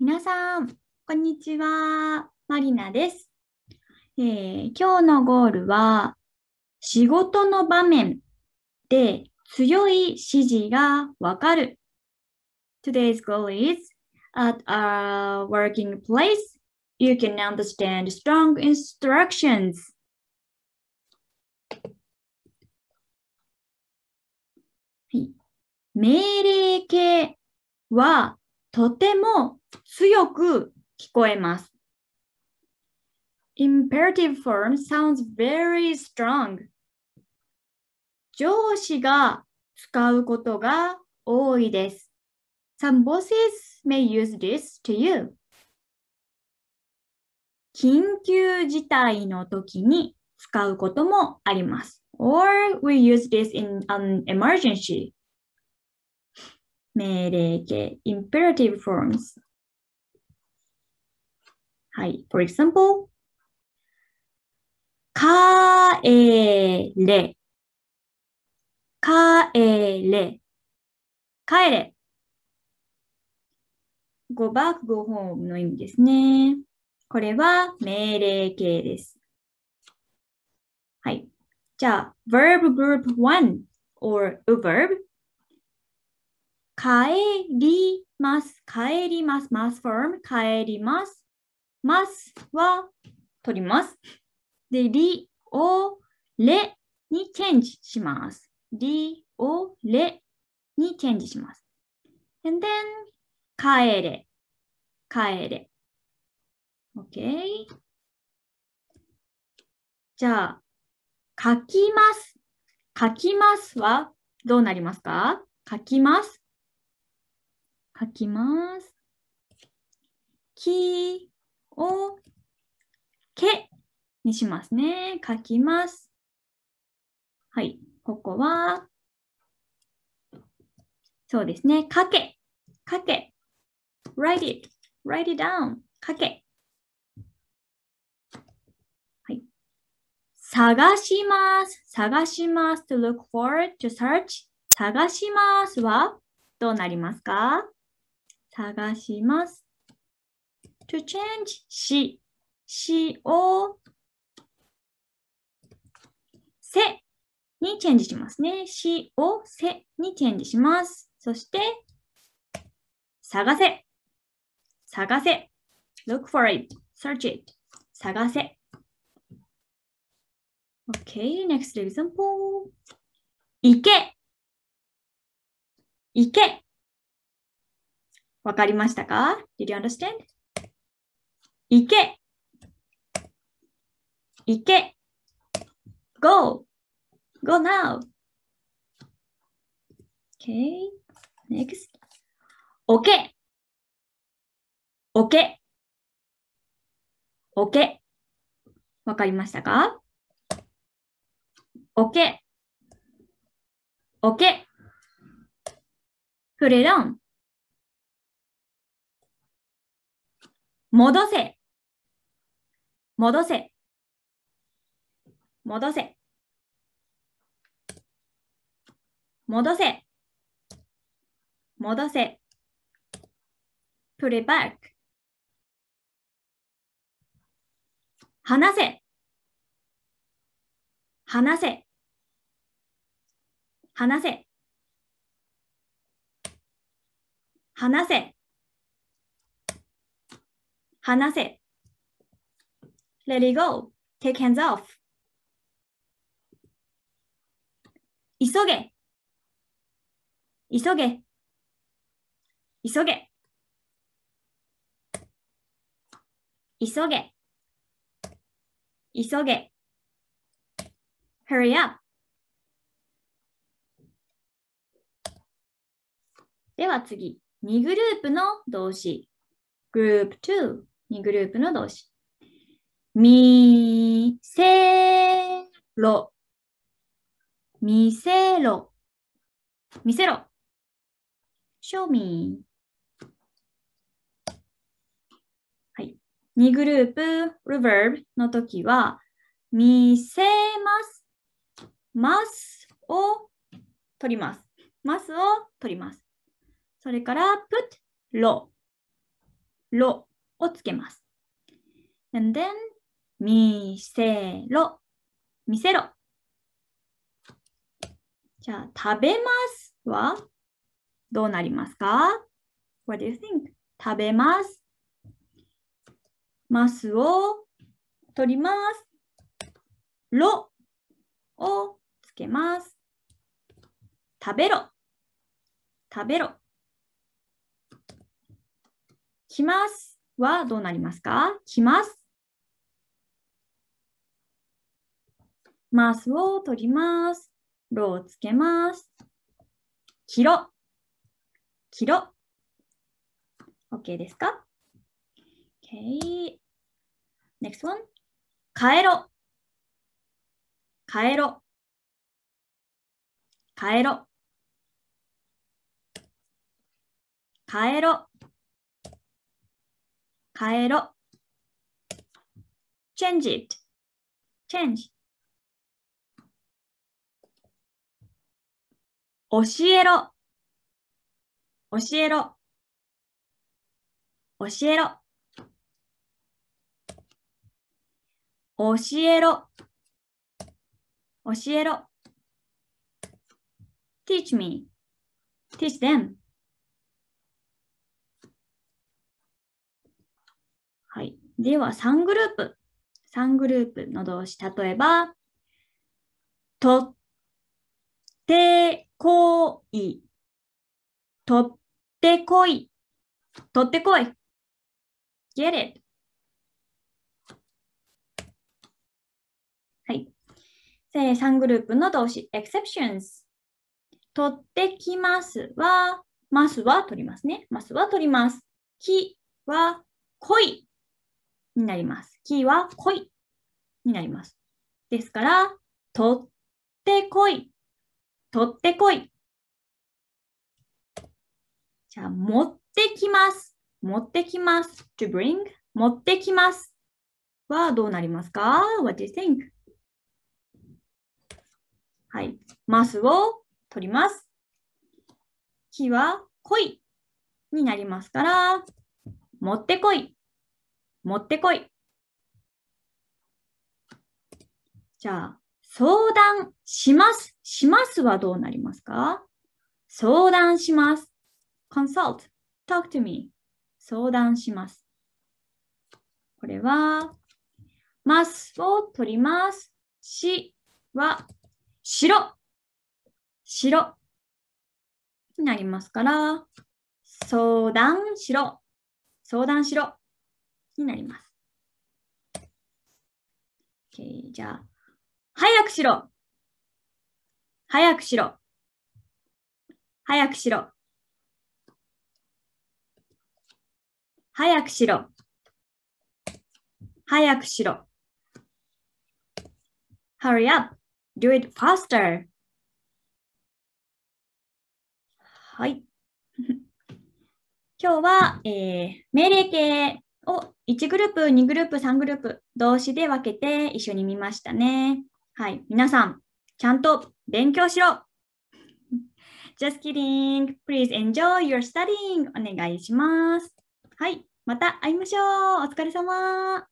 皆さん、こんにちは。マリナです、えー今日のゴールは、仕事の場面で強い指示がわかる。Today's goal is, at our working place, you can understand strong instructions. はい命令形はとても強く聞こえます。Imperative form sounds very strong. 上司が使うことが多いです。Some bosses may use this to you. 緊急事態の時に使うこともあります。Or we use this in an emergency. 命令形 imperative forms はい。For example 帰れ帰れ帰れ go back, go home の意味ですね。これは命令形です。はい。じゃあ、verb group 1 or a verb 帰ります。帰ります。ます form 帰ります。ますは取ります。で、り、お、れにチェンジします。り、お、れにチェンジします。And then 帰れ。帰れ。OK? じゃあ、書きます。書きますはどうなりますか？書きます。書きます。き、お、けにしますね。書きます。はい。ここは、そうですね。書け。書け。write it. write it down. 書け。はい。探します。探します。to look for, to search. 探しますはどうなりますか？探します。To change し、しをせにチェンジしますね。しをせにチェンジします。そして、探せ。探せ。look for it. search it. 探せ。Okay, next example. 行け。行け。わかりましたか ?Did you understand? 行け。行け。Go. Go now. Okay. Next. おけ。おけ。おけ。わかりましたか？おけ。おけ。プレロン。戻せ。戻せ。戻せ。戻せ。戻せ。put it back. 話せ。話せ。話せ。話せ。話せ。Let it go. Take hands off. 急げ。急げ。急げ。急げ。急げ。Hurry up. では次、2グループの動詞。Group 2、2グループの動詞。見せろ。見せろ。見せろ。show me. はい。2グループ、reverb の時は、見せます。ますを取ります。ますを取ります。それから、put ろ。ろをつけます。And then 見せろ、見せろ。じゃあ、食べますは？どうなりますか ?What do you think? 食べます。ますを取ります。ろをつけます。食べろ。食べろ。来ますはどうなりますか？来ます。ますを取ります。ろをつけます。きろ。きろ。OK ですか ?OK。Next one. 帰ろ。帰ろ。帰ろ。帰ろ。帰ろ。change it. change. 教えろ。教えろ。教えろ。教えろ。教えろ。teach me. teach them. はい。では、3グループ。3グループの動詞。例えば、とってこい。とってこい。とってこい。get it. はい。3グループの動詞、exceptions。取ってきますは、ますは取りますね。ますは取ります。きは来いになります。きは来いになります。ですから、取ってこい。取ってこい。じゃあ、持ってきます。持ってきます。to bring 持ってきますはどうなりますか ?What do you think? はい。ますを取ります。きは来いになりますから、持ってこい。持ってこい。じゃあ、相談します。しますはどうなりますか？相談します。consult, talk to me 相談します。これは、ますを取ります。しは、しろ。しろ。になりますから、相談しろ。相談しろ。になります。Okay, じゃあ、早くしろ。早くしろ。早くしろ。早くしろ。早くしろ。Hurry up. Do it faster. はい。今日は、えー、命令形を1グループ、2グループ、3グループ、動詞で分けて一緒に見ましたね。はい。皆さん、ちゃんと勉強しろ !Just kidding! Please enjoy your studying! お願いします。はい。また会いましょうお疲れ様